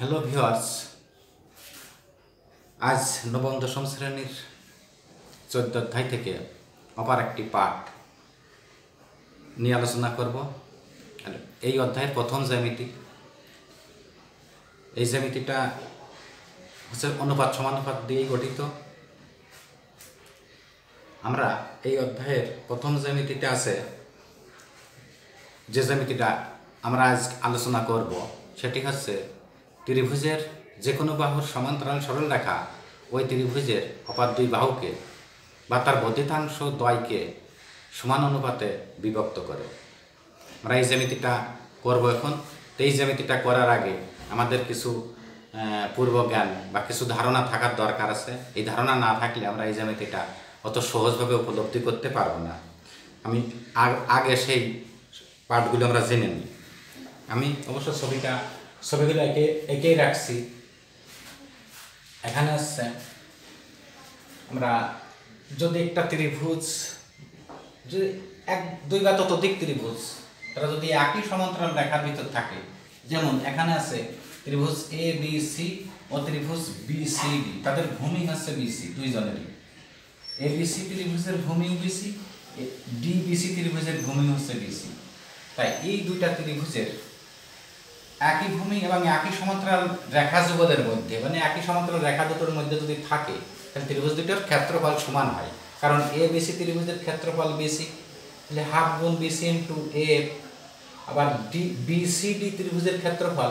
Hello viewers আজ নবম দশম শ্রেণির চোদ্দ অধ্যায় থেকে অপার একটি পাঠ নিয়ে আলোচনা করব। এই অধ্যায়ের প্রথম জ্যামিতি। এই জ্যামিতিটা হচ্ছে অনুপাত সমানুপাত দিয়েই গঠিত। আমরা এই অধ্যায়ের প্রথম জ্যামিতিটা আছে যে জ্যামিতিটা আমরা আজ আলোচনা করব, সেটি হচ্ছে ত্রিভুজের যে কোনো বাহুর সমান্তরাল সরল রেখা ওই ত্রিভুজের অপার দুই বাহুকে বা তার বর্ধিতাংশ দ্বয়কে সমান অনুপাতে বিভক্ত করে। আমরা এই জ্যামিতিটা করব এখন। তো এই জ্যামিতিটা করার আগে আমাদের কিছু পূর্ব জ্ঞান বা কিছু ধারণা থাকার দরকার আছে। এই ধারণা না থাকলে আমরা এই জ্যামিতিটা অত সহজভাবে উপলব্ধি করতে পারব না। আমি আগে সেই পাঠগুলো আমরা জেনে নিই। আমি অবশ্য ছবিটা ছবিগুলো একে, একেই রাখছি। এখানে আসছে আমরা যদি একটা ত্রিভুজ, যদি এক, দুই বা ততোধিক ত্রিভুজ, তারা যদি একই সমান্তরাল রেখার ভিতর থাকে, যেমন এখানে আছে ত্রিভুজ এ বি সি ও ত্রিভুজ বি সি ডি তাদের ভূমি হচ্ছে বিসি দুইজনেরই। এ বি সি ত্রিভুজের ভূমি বিসি ডি বিসি ত্রিভুজের ভূমি হচ্ছে বিসি তাই এই দুইটা ত্রিভুজের একই ভূমি এবং একই সমান্তরাল রেখা যুগলের মধ্যে মানে একই সমান্তরাল রেখা দুটোর মধ্যে যদি থাকে, তাহলে ত্রিভুজ দুটোর ক্ষেত্রফল সমান হয়। কারণ এ বিসি ত্রিভুজের ক্ষেত্রফল বেশি তাহলে হাফ গুণ বিসি ইন্টু এ আবার ডি বিসিডি ত্রিভুজের ক্ষেত্রফল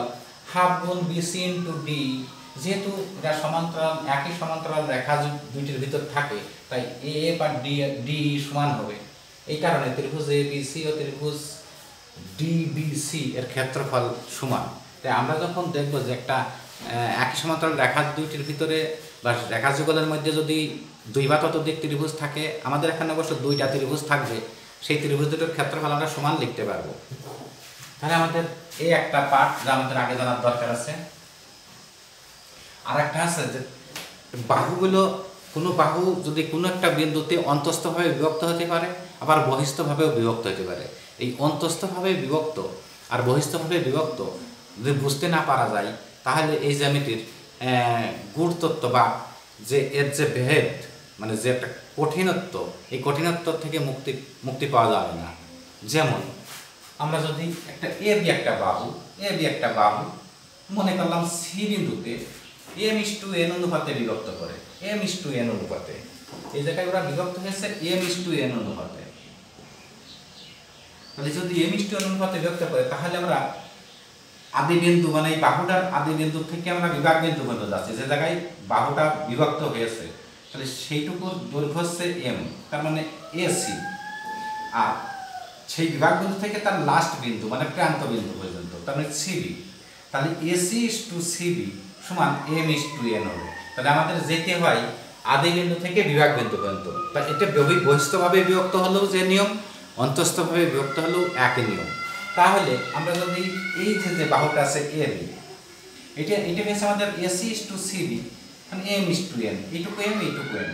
হাফ গুণ বিসি ইন্টু ডি যেহেতু এটা সমান্তরাল, একই সমান্তরাল রেখা দুইটির ভিতর থাকে, তাই এ বা ডি ডি সমান হবে। এই কারণে ত্রিভুজ এ বিসি ও ত্রিভুজ ডিবিসি এর ক্ষেত্রফল সমান। তাই আমরা যখন দেখব যে একটা একই সমান্তরাল রেখা দুইটির ভিতরে বা রেখা যুগলের মধ্যে যদি দুই বা ততোধিক ত্রিভুজ থাকে, আমাদের এখানে অবশ্য দুইটা ত্রিভুজ থাকবে। সেই ত্রিভুজ দুটোর ক্ষেত্রফল আমরা সমান লিখতে পারব। তাহলে আমাদের এই একটা পার্ট যা আমাদের আগে জানার দরকার আছে। আর একটা আছে যে বাহুগুলো, কোনো বাহু যদি কোনো একটা বিন্দুতে অন্তস্থভাবে বিভক্ত হতে পারে, আবার বহিস্থভাবেও বিভক্ত হতে পারে। এই অন্তস্থভাবে বিভক্ত আর বহিস্থভাবে বিভক্ত যদি বুঝতে না পারা যায় তাহলে এই জ্যামিতির আহ, গুরুত্ব বা যে এর যে ভেদ মানে যে একটা কঠিনত্ব এই কঠিনত্ব থেকে মুক্তি মুক্তি পাওয়া যাবে না। যেমন আমরা যদি একটা এ বি একটা বাহু এ বি একটা বাহু মনে করলাম সি বিন্দুতে এম ইস টু এন অনুপাতে বিভক্ত করে এম ইস টু এন অনুপাতে। এই জায়গায় ওরা বিভক্ত হয়েছে এম ইস টু এন অনুপাতে। তাহলে যদি এম ইস টু এন অনুপাতে বিভক্ত করে, তাহলে আমরা আদি বিন্দু মানে এই বাহুটার আদি বিন্দু থেকে আমরা বিভাগ বিন্দু পর্যন্ত যাচ্ছি। যে জায়গায় বাহুটা বিভক্ত হয়েছে, তাহলে সেইটুকুর দৈর্ঘ্য হচ্ছে এম তার মানে এসি আর সেই বিভাগ বিন্দু থেকে তার লাস্ট বিন্দু মানে প্রান্ত বিন্দু পর্যন্ত, তার মানে সিবি তাহলে এসি ইস টু সিবি সমান এম ইস টু এন হবে। তাহলে আমাদের যেতে হয় আদি বিন্দু থেকে বিভাগ বিন্দু পর্যন্ত। এটা বহি- বহিস্থভাবে বিভক্ত হলেও যে নিয়ম অন্তস্থভাবে বিভক্ত হলেও একই নিয়ম। তাহলে আমরা যদি এই যে যে বাহুটা আছে এ বি এটা এটা হচ্ছে আমাদের AC is to C B মানে এম ইস টু এন এইটুকু এম এইটুকু এম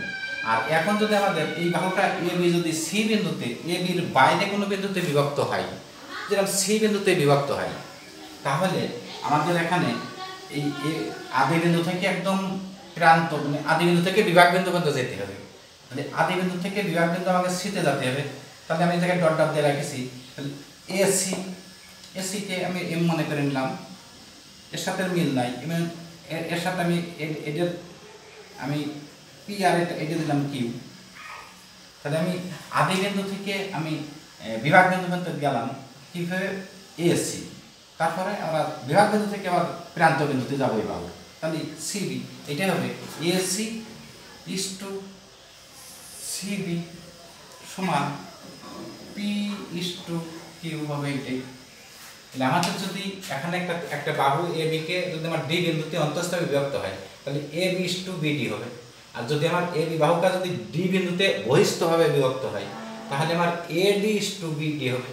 আর এখন যদি আমাদের এই বাহুটা এ বি যদি সি বিন্দুতে এ বির বাইরে কোনো বিন্দুতে বিভক্ত হয়, যেরকম সি বিন্দুতে বিভক্ত হয়, তাহলে আমাদের এখানে এই আদি বিন্দু থেকে একদম প্রান্ত মানে আদি বিন্দু থেকে বিভাগ বিন্দু পর্যন্ত যেতে হবে। মানে আদি বিন্দু থেকে বিভাগ বিন্দু আমাকে সিতে যেতে হবে। তাহলে আমি জায়গায় ডট ডট দিয়ে রাখেছি। এসি এসিকে আমি এম মনে করে নিলাম। এর সাথে মিল নাই। এবং এর সাথে আমি এদের আমি পি আর এটা দিলাম কিউ তাহলে আমি আদি বিন্দু থেকে আমি বিভাগ বিন্দু পর্যন্ত গেলাম। কীভাবে? এসি তারপরে আমরা বিভাগ বিন্দু থেকে আবার প্রান্ত বিন্দুতে যাব এবার। তাহলে সিবি এটাই হবে এসি ইস টু সিবি সমান পি ইস টু কিউ হবে এটাই তাহলে আমাদের যদি এখানে একটা একটা বাহু এ বি কে যদি আমার ডি বিন্দুতে অন্তঃস্থ বিভক্ত হয়, তাহলে A B is to BD হবে। আর যদি আমার এ বি বাহুটা যদি ডি বিন্দুতে বহিস্থভাবে বিভক্ত হয়, তাহলে আমার A D is to BD হবে।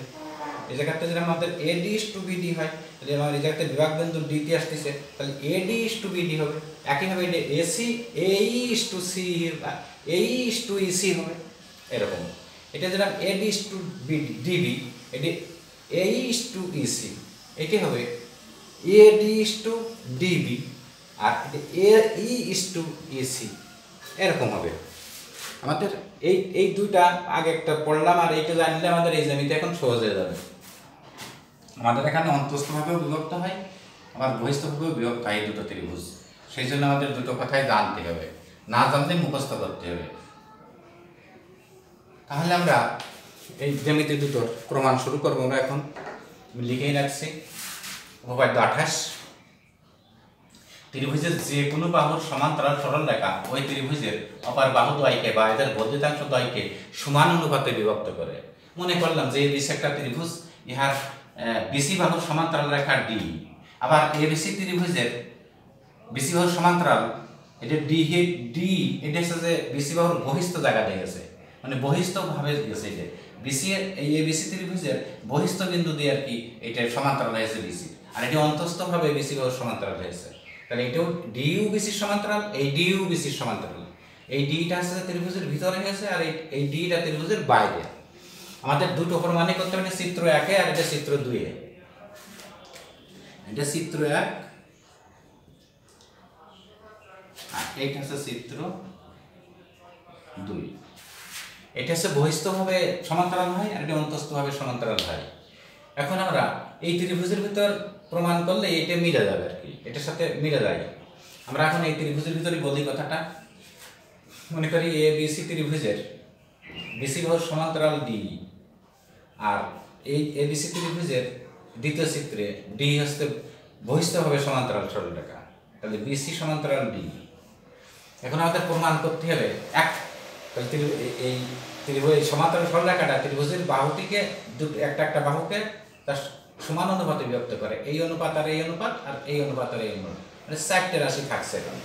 এই জায়গাতে যদি আমাদের A D is to BD হয়, তাহলে আমার এই জায়গাতে বিভাগ বিন্দু ডিতে আসতেছে, তাহলে A D is to BD হবে। একইভাবে এটা AC A is to C A is to EC হবে। এরকম। এটা যেটা A D is to DB এটি এ ইস টু ইসি এটি হবে A D is to DB আর এটি A E is to EC এরকম হবে। আমাদের এই এই দুইটা আগে একটা পড়লাম আর এইটা জানলে আমাদের এই জমিতে এখন সহজ হয়ে যাবে। আমাদের এখানে অন্তস্থভাবেও বিভক্ত হয়, আবার বহিস্থভাবেও বিভক্ত হয় এই দুটো ত্রিভুজ। সেই জন্য আমাদের দুটো কথাই জানতে হবে। না জানলে মুখস্থ করতে হবে। তাহলে আমরা এই জ্যামিতি দুটোর প্রমাণ শুরু করব আমরা এখন। লিখেই রাখছি। উপপাদ্য আঠাশ। ত্রিভুজের যে কোনো বাহুর সমান্তরাল সরল রেখা ওই ত্রিভুজের অপার বাহু দ্বয়কে বা এদের বর্ধিতাংশ দ্বয়কে সমান অনুপাতে বিভক্ত করে। মনে করলাম যে এই একটা ত্রিভুজ, ইহার বিসি বাহুর সমান্তরাল রেখা ডি আবার এ এবিসি ত্রিভুজের বিসি বাহুর সমান্তরাল, এটা ডি হে ডি এটা হচ্ছে যে বিসি বাহুর বহিস্থ জায়গা দিয়ে গেছে। মানে বহিস্থ ভাবে গেছে এটা। বিসি এর, এই এবিসি ত্রিভুজের বহিস্থ বিন্দু দিয়ে আর কি এটা সমান্তরাল হয়েছে বিসি আর এটি অন্তস্থ ভাবে বিসি সমান্তরাল হয়েছে তাহলে এটাও ডিইউ বিসির সমান্তরাল, এই ডিইউ বিসির সমান্তরাল। এই ডিটা হচ্ছে ত্রিভুজের ভিতরে হয়েছে আর এই- ডিটা ত্রিভুজের বাইরে। আমাদের দুটো প্রমাণই করতে হবে চিত্র একে আর এটা চিত্র দুইয়ে এটা চিত্র এক। এইটা হচ্ছে চিত্র দুই। এটা হচ্ছে বহিস্থভাবে সমান্তরাল হয় আর এটা অন্তস্থভাবে সমান্তরাল হয়। এখন আমরা এই ত্রিভুজের ভিতর প্রমাণ করলে এটা মিলে যাবে আর কি। এটার সাথে মিলে যায়। আমরা এখন এই ত্রিভুজের ভিতরে বলি কথাটা। মনে করি এ বিসি ত্রিভুজের। বিসি বাহুর সমান্তরাল ডি আর এই এবিসি ত্রিভুজের দ্বিতীয় চিত্রে ডি হচ্ছে বহিস্থভাবে সমান্তরাল সরলরেখা। তাহলে বিসি সমান্তরাল ডি এখন আমাদের প্রমাণ করতে হবে এক এই- ত্রিভুজ এই সমান্তরাল সরলরেখাটা ত্রিভুজের বাহুটিকে একটা একটা বাহুকে তার সমান অনুপাতে বিভক্ত করে। এই অনুপাত আর এই অনুপাত আর এই অনুপাত আর এই অনুপাত। মানে চারটে রাশি থাকছে এখন।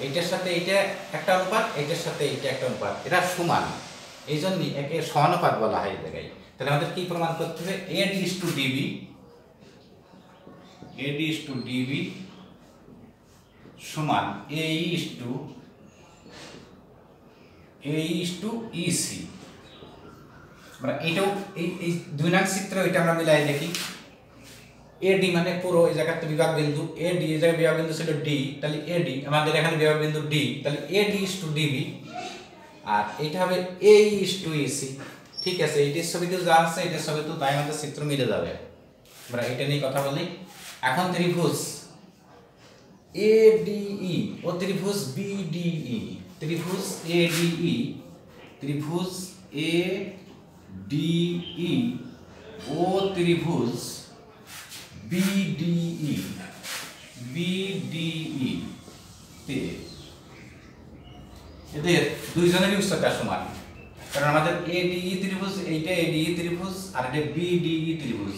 এইটার সাথে এইটা একটা অনুপাত, এইটার সাথে এইটা একটা অনুপাত। এরা সমান। এই জন্যই একে সমানুপাত বলা হয় এই জায়গায়। তাহলে আমাদের কি প্রমাণ করতে হবে? A D is to DB A D is to DB সমান A is to A is to EC এই এই দুই নাম চিত্র আমরা দেখি। এডি মানে পুরো বিন্দু। এডি এই জায়গায় ডি তাহলে আমাদের এখানে বিভাগ বিন্দু ডি এডি ইস টু আর এটা হবে এ টু ইসি ঠিক আছে যা আছে আমাদের চিত্র মিলে যাবে। এটা নিয়ে কথা বলি। এখন ত্রিভুজ। এ ডিই ও ত্রিভুজ বিডিই ত্রিভুজ এ ডিই ত্রিভুজ এ ডিই ও ত্রিভুজ বিডিই বিডিই তে। এদের দুইজনেরই উচ্চতা সমান। কারণ আমাদের এডিই ত্রিভুজ, এইটা এডিই ত্রিভুজ, আর এটা বিডিই ত্রিভুজ।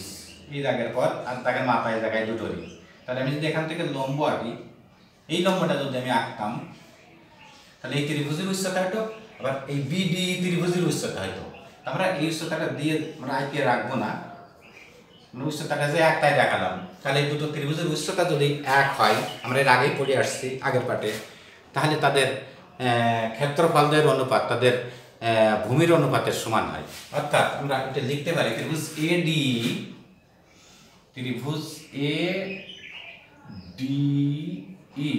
এই জায়গার পর আর তাদের মাথায় জায়গায় দুটোরই। তাহলে আমি যদি এখান থেকে লম্ব আঁকি, এই লম্বটা যদি আমি আঁকতাম তাহলে এই ত্রিভুজের উচ্চতা হতো আবার এই বিডি ত্রিভুজের উচ্চতা হতো আমরা এই উচ্চতাটা দিয়ে আমরা আঁকিয়ে রাখব না। আমরা উচ্চতাটা যে একটাই দেখালাম। তাহলে এই দুটো ত্রিভুজের উচ্চতা যদি এক হয়, আমরা এর আগেই পড়ে আসছি, আগের পাটে তাহলে তাদের ক্ষেত্রফলদের অনুপাত, তাদের ভূমির অনুপাতের সমান হয়। অর্থাৎ আমরা এটা লিখতে পারি, ত্রিভুজ এ ডি ত্রিভুজ এ ডি ই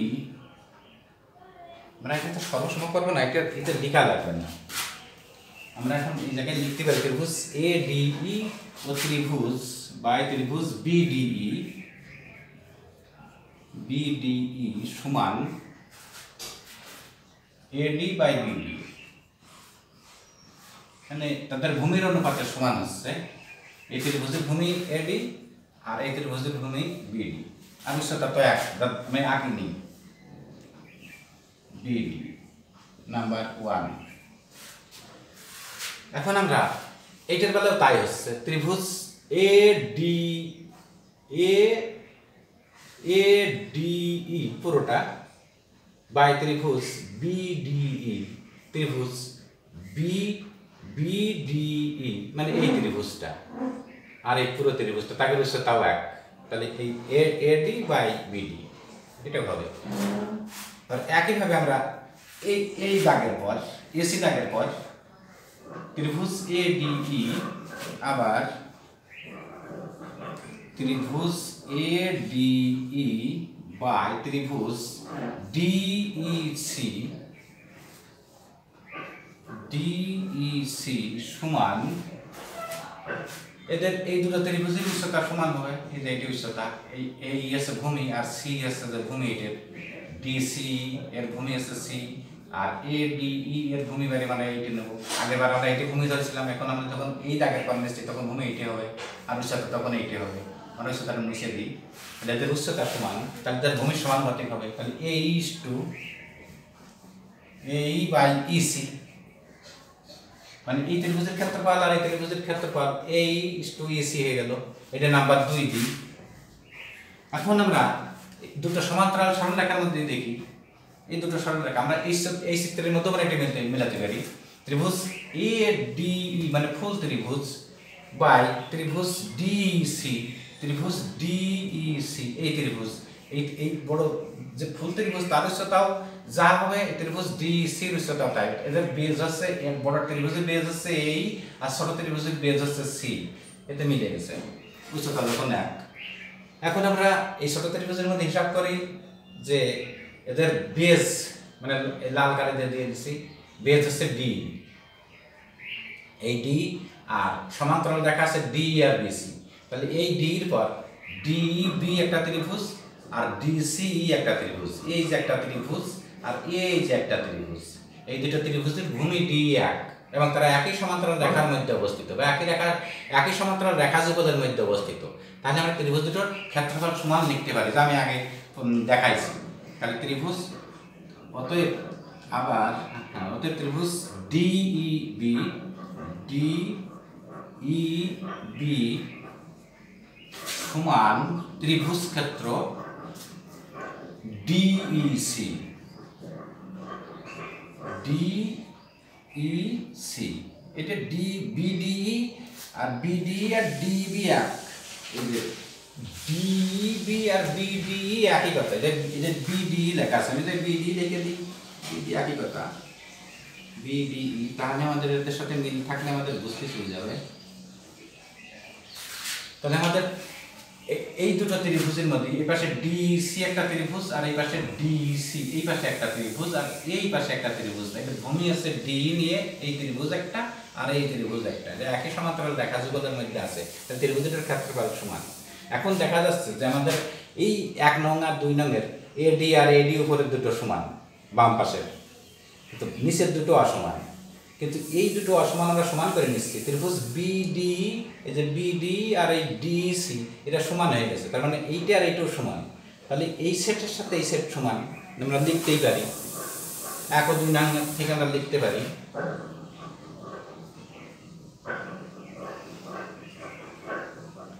আমরা এটা তো সর্বসম করব না এটা এটা লেখা লাগবে না। আমরা এখন এই জায়গায় লিখতে পারি ত্রিভুজ এ ডি ই ও ত্রিভুজ বাই ত্রিভুজ B D E B D E সমান A D by B D এখানে তাদের ভূমির অনুপাতের সমান হচ্ছে এই ত্রিভুজের ভূমি এডি আর এই ত্রিভুজের ভূমি বিডি আমি সেটা তো এক আমি আঁকিনি বিডি নাম্বার ওয়ান। এখন আমরা এইটার বেলাও তাই হচ্ছে, ত্রিভুজ A D A A DE পুরোটা বাই ত্রিভুজ বিডিই ত্রিভুজ বি বিডিই মানে এই ত্রিভুজটা, আর এই পুরো ত্রিভুজটা, তাকে হচ্ছে তাও এক তাহলে এই এ এডি বাই বিডি এটা হবে। আর একইভাবে আমরা এই এই দাগের পর এসি দাগের পর, ত্রিভুজ এ ডিই আবার ত্রিভুজ এ ই বাই ত্রিভুজ ডিই সি ডিই সি সমান এদের এই দুটো ত্রিভুজের উচ্চতা সমান হবে। এই যে এটি উচ্চতা, এই এই আছে ভূমি আর সি আছে ভূমি এটার ডিসি এর ভূমি আছে সি আর এ ই এর ভূমি বাড়ি মানে আমরা ভূমি এখন আমরা যখন এই দাগের পান নিচ্ছি তখন ভূমি এইটি হবে, আর তখন এইটি হবে। উচ্চতাটা মিশিয়ে দিই। এদের উচ্চতা সমান, তাহলে তার ভূমির সমান হতে হবে। তাহলে এ ইস টু এই বাই ইসি মানে এই ত্রিভুজের ক্ষেত্রফল আর এই ত্রিভুজের ক্ষেত্রফল এই টু এসি হয়ে গেল। এটা নাম্বার দুই দিই। এখন আমরা দুটো সমান্তরাল সরলরেখার মধ্যে দেখি। এই দুটো সরলরেখা আমরা এই এই চিত্রের মধ্যে মানে এটা মিলাতে পারি। ত্রিভুজ এ ডি মানে ফুল ত্রিভুজ বাই ত্রিভুজ ডিসি ত্রিভুজ ডিইসি এই ত্রিভুজ। এই এই বড় যে ফুল ত্রিভুজ তার উচ্চতাও যা হবে ত্রিভুজ ডিসির উচ্চতাও তাই। এদের বেজ হচ্ছে বড় ত্রিভুজের বেজ হচ্ছে এই আর ছোট ত্রিভুজের বেজ হচ্ছে সি এতে মিলে গেছে। উচ্চতা যখন এক? এখন আমরা এই ছোট ত্রিভুজের মধ্যে হিসাব করি যে এদের বেজ মানে লাল কালি দিয়ে দিয়ে বেজ হচ্ছে ডি। এই ডি আর সমান্তরাল রেখা আছে ডি আর বিসি তাহলে এই ডির পর ডি বি একটা ত্রিভুজ আর ডিসি একটা ত্রিভুজ। এই যে একটা ত্রিভুজ আর এই যে একটা ত্রিভুজ। এই দুটো ত্রিভুজের ভূমি ডি এক এবং তারা একই সমান্তরাল রেখার মধ্যে অবস্থিত বা একই রেখা একই সমান্তরাল রেখা যুগলের মধ্যে অবস্থিত। তাহলে আমরা ত্রিভুজ দুটোর ক্ষেত্রফল সমান লিখতে পারি যা আমি আগে দেখাইছি। তাহলে ত্রিভুজ অতএব আবার হ্যাঁ, অতএব ত্রিভুজ DE B D E B সমান ত্রিভুজ ক্ষেত্র ডিইসি ডিইসি এটা ডি বিডিই আর বিডি আর ডিবি এক। এই কথা। বিডিই তাহলে আমাদের এই দুটো ত্রিভুজের মধ্যে, এই পাশে ডিসি একটা ত্রিভুজ, আর এই পাশে ডিসি এই পাশে একটা ত্রিভুজ, আর এই পাশে একটা ত্রিভুজ। ভূমি আছে ডি নিয়ে এই ত্রিভুজ একটা আর এই ত্রিভুজ একটা এটা একই সমান্তরাল দেখা যুগলের মধ্যে আছে তাহলে ত্রিভুজের ক্ষেত্রফল সমান। এখন দেখা যাচ্ছে যে আমাদের এই এক নং আর দুই নংয়ের এডি আর এডি উপরের দুটো সমান, বাম পাশের। কিন্তু নিচের দুটো অসমান। কিন্তু এই দুটো অসমান আমরা সমান করে নিচ্ছি। ত্রিভুজ বিডি এই যে বিডি আর এই ডিসি এটা সমান হয়ে গেছে। তার মানে এইটা আর এইটাও সমান। তাহলে এই সেটের সাথে এই সেট সমান। আমরা লিখতেই পারি। এক ও দুই নাম থেকে আমরা লিখতে পারি।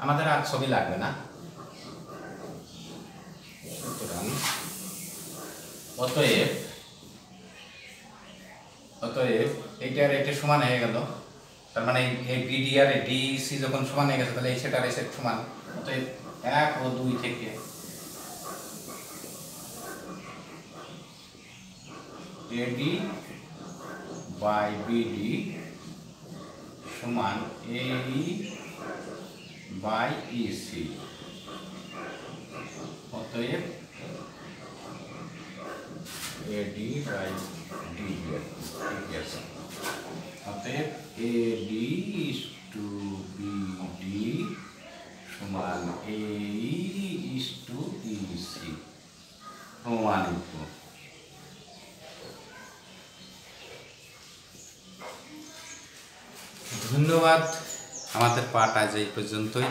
আমাদের আর ছবি লাগবে না। সুতরাং অতএব অতএব আর এটা সমান হয়ে গেল। তার মানে এই বিডি আর ডিসি যখন সমান হয়ে গেছে, তাহলে এই সেট আর এই সমান। অতএব এক ও দুই থেকে এডি বাই বিডি সমান এই বাই ইসি অতএব এ এডি বাই ডি আছে অতএব এডি ইস টু বিডি সমান এই ইস টু ইসি প্রমাণিত ধন্যবাদ। আমাদের পাঠ আজ এই পর্যন্তই।